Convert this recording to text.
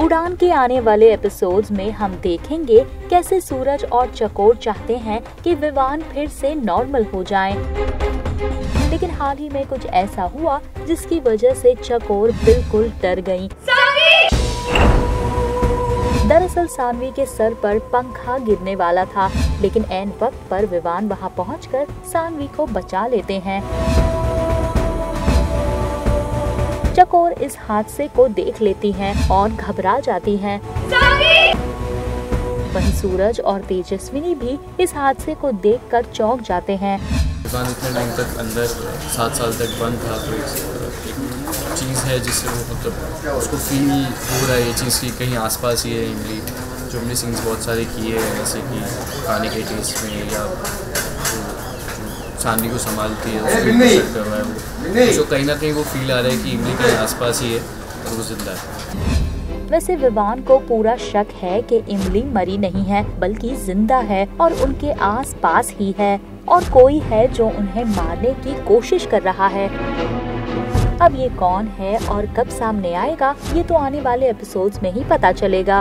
उड़ान के आने वाले एपिसोड्स में हम देखेंगे कैसे सूरज और चकोर चाहते हैं कि विवान फिर से नॉर्मल हो जाएँ। लेकिन हाल ही में कुछ ऐसा हुआ जिसकी वजह से चकोर बिल्कुल डर गई दरअसल सानवी के सर पर पंखा गिरने वाला था, लेकिन एन वक्त पर विवान वहाँ पहुंचकर सानवी को बचा लेते हैं चकोर इस हादसे को देख लेती हैं और घबरा जाती हैं। वहीं सूरज और तेजस्विनी भी इस हादसे को देखकर चौंक जाते हैं दुकान इतने टाइम तक अंदर सात साल तक बंद था तो एक, चीज़ है जिससे वो मतलब उसको फील हो रहा है ये चीज़ की कहीं आसपास ही है इमली जो हमने सीन्स बहुत सारे किए हैं जैसे कि खाने के टेस्ट में या चांदी को संभालती है उसको रहा है वो। उसको कहीं ना कहीं वो फील आ रहा है कि इमली कहीं आसपास ही है और वो ज़िंदा है। वैसे विवान को पूरा शक है कि इमली मरी नहीं है बल्कि ज़िंदा है और उनके आस पास ही है और कोई है जो उन्हें मारने की कोशिश कर रहा है। अब ये कौन है और कब सामने आएगा ये तो आने वाले एपिसोड्स में ही पता चलेगा।